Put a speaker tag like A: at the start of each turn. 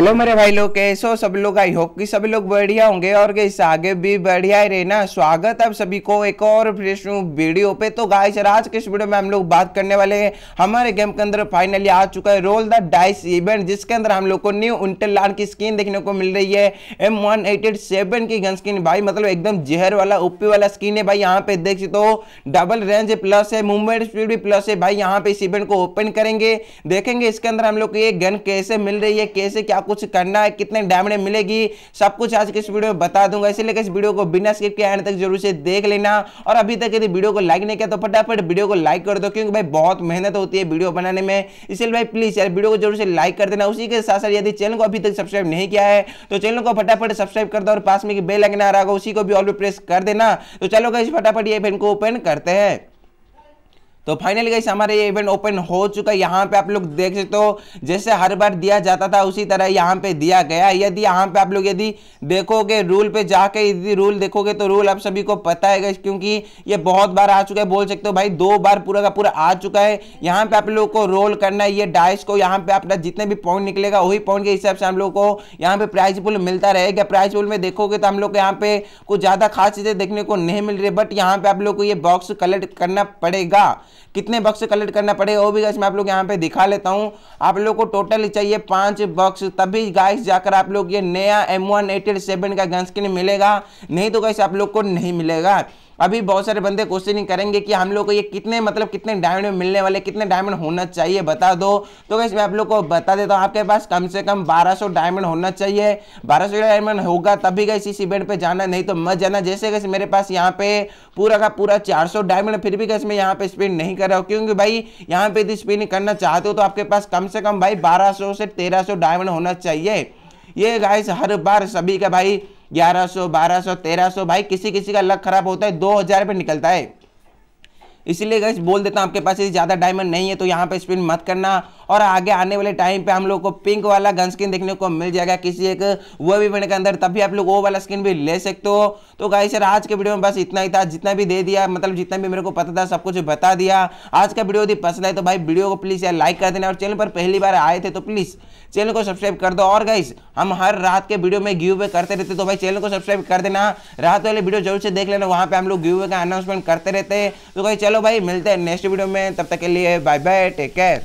A: Hello मेरे भाई लोग कैसे हो सब लोग आई होप कि सभी लोग बढ़िया होंगे और इस आगे भी बढ़िया ही रहना। स्वागत है आप सभी को एक और फ्रेश वीडियो पे। तो गाइस आज के इस वीडियो में हम लोग बात करने वाले हैं। हमारे गेम के अंदर फाइनली आ चुका है रोल द डाइस इवेंट जिसके अंदर हम लोग को न्यू इंटरलान की स्किन देखने को मिल रही है। एम वन की गन स्किन भाई मतलब एकदम जहर वाला ओपी वाला स्किन है भाई, यहाँ पे देख सकते हो। डबल रेंज प्लस है मूवमेंट स्पीड भी प्लस है। भाई, यहाँ पे इस इवेंट को ओपन करेंगे। देखेंगे इसके अंदर हम लोग को ये गन कैसे मिल रही है, कैसे क्या कुछ करना है, कितने डैमेज मिलेगी, सब कुछ आज के इस वीडियो में बता दूँगा। इसीलिए इस वीडियो को बिना स्किप के एंड तक ज़रूर से देख लेना। और अभी तक यदि वीडियो को लाइक नहीं किया तो फटाफट वीडियो को लाइक कर दो, क्योंकि भाई बहुत मेहनत होती है वीडियो बनाने में। इसलिए भाई प्लीज़ यार वीडियो को ज़रूर से लाइक कर देना। उसी के साथ साथ यदि चैनल को अभी तक सब्सक्राइब नहीं किया है तो चैनल को फटाफट सब्सक्राइब कर दो और पास में बेल लगना आ रहा होगा, उसी को भी ऑल प्रेस कर देना। तो चलो गाइस फटाफट ये पेन को ओपन करते हैं। तो फाइनली गाइस हमारे ये इवेंट ओपन हो चुका है। यहाँ पे आप लोग देख सकते हो, जैसे हर बार दिया जाता था, उसी तरह यहाँ पे दिया गया यदि यहाँ पे आप लोग यदि देखोगे रूल पे जाके, यदि रूल देखोगे तो रूल आप सभी को पता है क्योंकि ये बहुत बार आ चुका है। बोल सकते हो भाई, दो बार पूरा का पूरा आ चुका है। यहाँ पे आप लोग को रोल करना है। ये डाइस को यहाँ पे अपना जितने भी पॉइंट निकलेगा, वही पॉइंट के हिसाब से हम लोग को यहाँ पे प्राइज पुल मिलता रहेगा। प्राइज पुल में देखोगे तो हम लोग को यहाँ पे कुछ ज़्यादा खास चीज़ें देखने को नहीं मिल रही बट यहाँ पे आप लोग को ये बॉक्स कलेक्ट करना पड़ेगा। कितने बक्स कलेक्ट करना पड़ेगा वो भी गाइस मैं आप लोग यहाँ पे दिखा लेता हूँ। आप लोग को टोटल चाहिए पाँच बक्स तभी गाइस जाकर आप लोग ये नया एम वन एट सेवन का गन स्किन मिलेगा। नहीं तो गाइस आप लोग को नहीं मिलेगा। अभी बहुत सारे बंदे क्वेश्चनिंग करेंगे कि हम लोग को ये कितने मतलब कितने डायमंड मिलने वाले, कितने डायमंड होना चाहिए, बता दो। तो वैसे मैं आप लोग को बता देता हूँ, आपके पास कम से कम 1200 डायमंड होना चाहिए। 1200 डायमंड होगा तभी गए इस इवेंट पे जाना, नहीं तो मत जाना। जैसे कैसे मेरे पास यहाँ पे पूरा का पूरा चार सौ डायमंड फिर भी कैसे मैं यहाँ पे स्पिन नहीं कर रहा हूँ, क्योंकि भाई यहाँ पे यदि स्पिन करना चाहते हो तो आपके पास कम से कम भाई बारह से तेरह डायमंड होना चाहिए। ये गाइस हर बार सभी का भाई ग्यारह सौ, बारह सौ, तेरह सौ, भाई, किसी किसी का लक खराब होता है, दो हज़ार पे निकलता है। इसीलिए गैस बोल देता हूँ, आपके पास यदि ज़्यादा डायमंड नहीं है तो यहाँ पे स्पिन मत करना। और आगे आने वाले टाइम पे हम लोग को पिंक वाला गन स्किन देखने को मिल जाएगा किसी एक, वो भी इवेंट के अंदर तभी आप लोग वो वाला स्किन भी ले सकते हो। तो गाइस सर आज के वीडियो में बस इतना ही था। जितना भी दे दिया मतलब जितना भी मेरे को पता था, सब कुछ बता दिया। आज का वीडियो यदि पसंद आए तो भाई वीडियो को प्लीज़ यार लाइक कर देना। और चैनल पर पहली बार आए थे तो प्लीज़ चैनल को सब्सक्राइब कर दो। और गाइस हम हर रात के वीडियो में गिव करते रहते तो भाई चैनल को सब्सक्राइब कर देना। रात वाले वीडियो ज़रूर से देख लेना, वहाँ पे हम लोग गिव का अनाउंसमेंट करते रहते। हैं तो भाई चलो भाई, मिलते हैं नेक्स्ट वीडियो में। तब तक के लिए बाय बाय टेक केयर